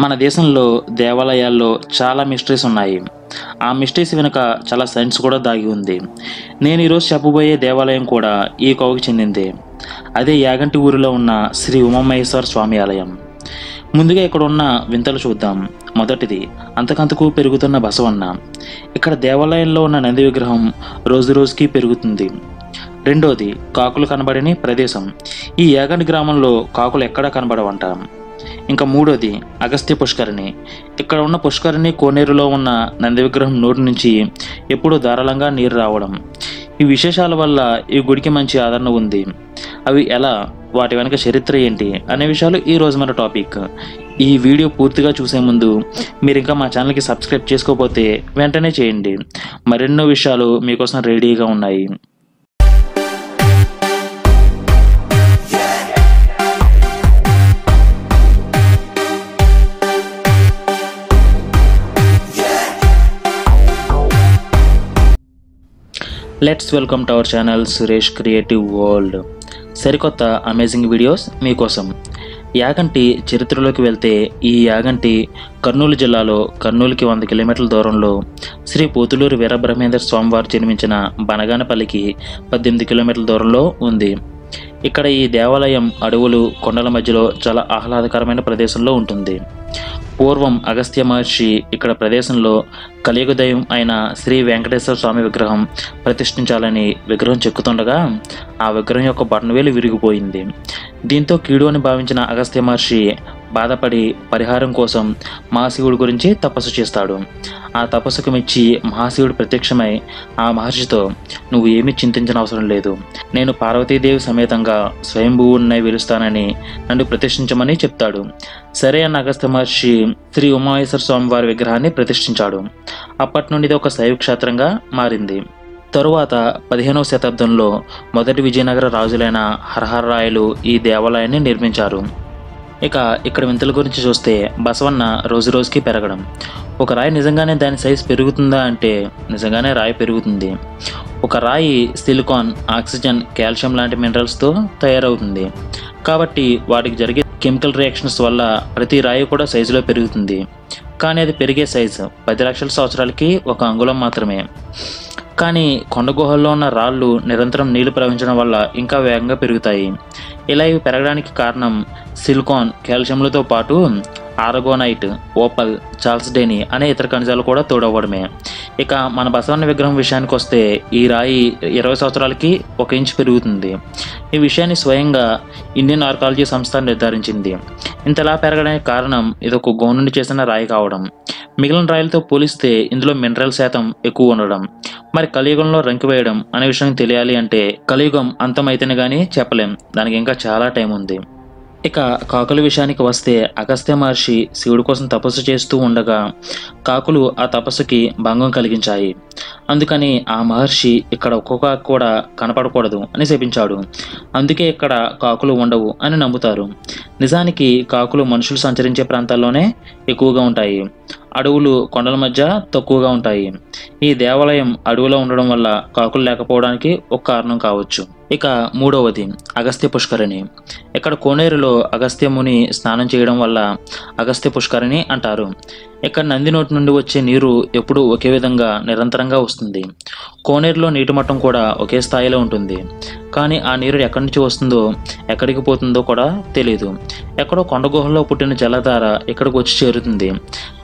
మన దేశంలో దేవాలయాల్లో చాలా మిస్టరీస్ ఉన్నాయి. ఆ మిస్టరీస్ వెనుక చాలా సైన్స్ కూడా దాగి ఉంది. నేను ఈరోజు చెప్పబోయే దేవాలయం కూడా ఈ కోవకు చెందిందే. అదే యాగంటి ఊరిలో ఉన్న శ్రీ ఉమామహేశ్వర స్వామి ఆలయం. ముందుగా ఇక్కడ ఉన్న వింతలు చూద్దాం. మొదటిది అంతకంతకు పెరుగుతున్న బసవన్న. ఇక్కడ దేవాలయంలో ఉన్న నంది విగ్రహం రోజు రోజుకి పెరుగుతుంది. రెండోది కాకులు కనబడని ప్రదేశం. ఈ యాగంటి గ్రామంలో కాకులు ఎక్కడా కనబడవంటాం. ఇంకా మూడోది అగస్త్య పుష్కరిణి. ఇక్కడ ఉన్న పుష్కరిణి కోనేరులో ఉన్న నంది విగ్రహం నోటి నుంచి ఎప్పుడూ ధారాళంగా నీరు రావడం. ఈ విశేషాల వల్ల ఈ గుడికి మంచి ఆదరణ ఉంది. అవి ఎలా? వాటి వెనక చరిత్ర ఏంటి? అనే విషయాలు ఈ రోజు మన టాపిక్. ఈ వీడియో పూర్తిగా చూసే ముందు మీరు ఇంకా మా ఛానల్కి సబ్స్క్రైబ్ చేసుకోకపోతే వెంటనే చేయండి. మరెన్నో విషయాలు మీకోసం రెడీగా ఉన్నాయి. Let's welcome to our channel Suresh creative world సరికొత్త అమేజింగ్ వీడియోస్ మీకోసం. యాగంటి చరిత్రలోకి వెళ్తే ఈ యాగంటి కర్నూలు జిల్లాలో కర్నూలుకి వంద కిలోమీటర్ల దూరంలో శ్రీ పోతులూరు వీరబ్రహ్మేంద్ర స్వామివారు జన్మించిన బనగానపల్లికి పద్దెనిమిది కిలోమీటర్ల దూరంలో ఉంది. ఇక్కడ ఈ దేవాలయం అడవులు కొండల మధ్యలో చాలా ఆహ్లాదకరమైన ప్రదేశంలో ఉంటుంది. పూర్వం అగస్త్య మహర్షి ఇక్కడ ప్రదేశంలో కలియుగ దైవం అయిన శ్రీ వెంకటేశ్వర స్వామి విగ్రహం ప్రతిష్ఠించాలని విగ్రహం చెక్కుతుండగా ఆ విగ్రహం యొక్క బటనవేలు విరిగిపోయింది. దీంతో కీడు అని భావించిన అగస్త్య మహర్షి బాధపడి పరిహారం కోసం మహాశివుడి గురించి తపస్సు చేస్తాడు. ఆ తపస్సుకు మెచ్చి మహాశివుడు ప్రత్యక్షమై ఆ మహర్షితో నువ్వు ఏమీ చింతించిన అవసరం లేదు. నేను పార్వతీదేవి సమేతంగా స్వయంభూవుడినై వెలుస్తానని నన్ను ప్రతిష్ఠించమని చెప్తాడు. సరే అన్న అగస్త్య మహర్షి శ్రీ ఉమామేశ్వర స్వామి వారి విగ్రహాన్ని ప్రతిష్ఠించాడు. అప్పటి నుండి ఇది ఒక శైవ క్షేత్రంగా మారింది. తరువాత పదిహేనవ శతాబ్దంలో మొదటి విజయనగర రాజులైన హరహరరాయలు ఈ దేవాలయాన్ని నిర్మించారు. ఇక ఇక్కడ వింతల గురించి చూస్తే బసవన్న రోజు రోజుకి పెరగడం. ఒక రాయి నిజంగానే దాని సైజ్ పెరుగుతుందా అంటే నిజంగానే రాయి పెరుగుతుంది. ఒక రాయి సిలికాన్ ఆక్సిజన్ కాల్షియం లాంటి మినరల్స్తో తయారవుతుంది. కాబట్టి వాటికి జరిగే కెమికల్ రియాక్షన్స్ వల్ల ప్రతి రాయి కూడా సైజులో పెరుగుతుంది. కానీ అది పెరిగే సైజు పది లక్షల సంవత్సరాలకి ఒక అంగుళం మాత్రమే. కానీ కొండ గుహల్లో ఉన్న రాళ్ళు నిరంతరం నీళ్ళు ప్రవహించడం వల్ల ఇంకా వేగంగా పెరుగుతాయి. ఇలా ఇవి పెరగడానికి కారణం సిలికాన్ కాల్షియంలతో పాటు ఆరగోనైట్ ఓపల్ చార్ల్స్డేని అనే ఇతర ఖనిజాలు కూడా తోడవ్వడమే. ఇక మన బసవన్న విగ్రహం విషయానికి వస్తే ఈ రాయి ఇరవై సంవత్సరాలకి ఒక ఇంచు పెరుగుతుంది. ఈ విషయాన్ని స్వయంగా ఇండియన్ ఆర్కాలజీ సంస్థ నిర్ధారించింది. ఇంతలా పెరగడానికి కారణం ఇది ఒక గోనుండి నుండి చేసిన రాయి కావడం. మిగిలిన రాయలతో పోలిస్తే ఇందులో మినరల్ శాతం ఎక్కువ ఉండడం మరి కలియుగంలో రంకి వేయడం అనే విషయం తెలియాలి అంటే కలియుగం అంతమైతేనే కానీ చెప్పలేం. దానికి ఇంకా చాలా టైం ఉంది. ఇక కాకుల విషయానికి వస్తే అగస్త్య మహర్షి శివుడి కోసం తపస్సు చేస్తూ ఉండగా కాకులు ఆ తపస్సుకి భంగం కలిగించాయి. అందుకని ఆ మహర్షి ఇక్కడ ఒక్కొక్క కూడా కనపడకూడదు అని శపించాడు. అందుకే ఇక్కడ కాకులు ఉండవు అని నమ్ముతారు. నిజానికి కాకులు మనుషులు సంచరించే ప్రాంతాల్లోనే ఎక్కువగా ఉంటాయి. అడవులు కొండల మధ్య తక్కువగా ఉంటాయి. ఈ దేవాలయం అడవిలో ఉండడం వల్ల కాకులు లేకపోవడానికి ఒక కారణం కావచ్చు. ఇక మూడవది అగస్త్య పుష్కరిణి. ఇక్కడ కోనేరులో అగస్త్య ముని స్నానం చేయడం వల్ల అగస్త్య పుష్కరిణి అంటారు. ఇక్కడ నంది నోటి నుండి వచ్చే నీరు ఎప్పుడూ ఒకే విధంగా నిరంతరంగా వస్తుంది. కోనేరులో నీటి మట్టం కూడా ఒకే స్థాయిలో ఉంటుంది. కానీ ఆ నీరు ఎక్కడి నుంచి వస్తుందో ఎక్కడికి పోతుందో కూడా తెలియదు ఎక్కడో కొండ గుహల్లో పుట్టిన జలధార ఇక్కడికి వచ్చి చేరుతుంది.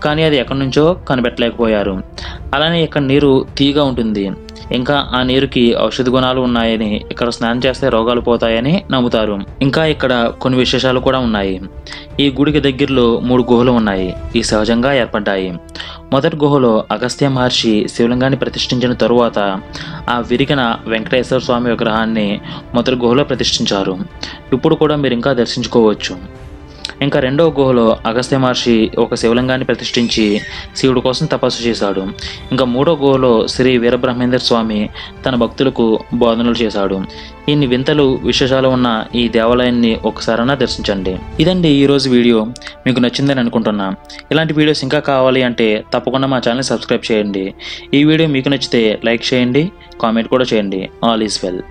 కానీ అది ఎక్కడి నుంచో కనిపెట్టలేకపోయారు. అలానే ఇక్కడ నీరు తీగా ఉంటుంది. ఇంకా ఆ నీరుకి ఔషధ గుణాలు ఉన్నాయని ఇక్కడ స్నానం చేస్తే రోగాలు పోతాయని నమ్ముతారు. ఇంకా ఇక్కడ కొన్ని విశేషాలు కూడా ఉన్నాయి. ఈ గుడికి దగ్గరలో మూడు గుహలు ఉన్నాయి. ఈ సహజంగా ఏర్పడ్డాయి. మొదటి గుహలో అగస్త్య మహర్షి శివలింగాన్ని ప్రతిష్ఠించిన తరువాత ఆ విరిగిన వెంకటేశ్వర స్వామి విగ్రహాన్ని మొదటి గుహలో ప్రతిష్ఠించారు. ఇప్పుడు కూడా మీరు ఇంకా దర్శించుకోవచ్చు. ఇంకా రెండవ గుహలో అగస్త్య మహర్షి ఒక శివలింగాన్ని ప్రతిష్ఠించి శివుడి కోసం తపస్సు చేశాడు. ఇంకా మూడో గుహలో శ్రీ వీరబ్రహ్మేంద్ర స్వామి తన భక్తులకు బోధనలు చేశాడు. ఇన్ని వింతలు విశేషాలు ఉన్న ఈ దేవాలయాన్ని ఒకసారైనా దర్శించండి. ఇదండి ఈరోజు వీడియో. మీకు నచ్చిందని అనుకుంటున్నా. ఇలాంటి వీడియోస్ ఇంకా కావాలి అంటే తప్పకుండా మా ఛానల్ సబ్స్క్రైబ్ చేయండి. ఈ వీడియో మీకు నచ్చితే లైక్ చేయండి కామెంట్ కూడా చేయండి. All is well.